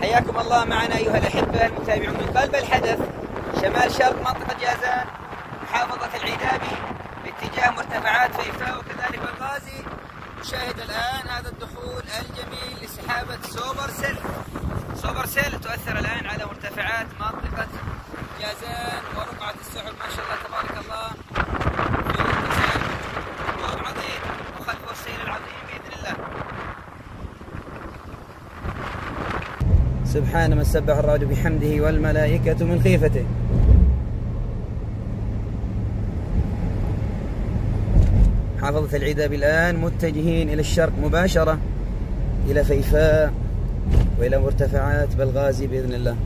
حياكم الله معنا أيها الأحبة المتابعون من قلب الحدث شمال شرق منطقة جازان محافظة العيدابي باتجاه مرتفعات فيفاء وكذلك بني الغازي نشاهد الآن هذا الدخول الجميل لسحابة super cell. super cell تؤثر الآن على مرتفعات منطقة جازان. سبحان من سبح الرعد بحمده والملائكة من خيفته. محافظة العذاب الآن متجهين إلى الشرق مباشرة إلى فيفاء وإلى مرتفعات بلغازي بإذن الله.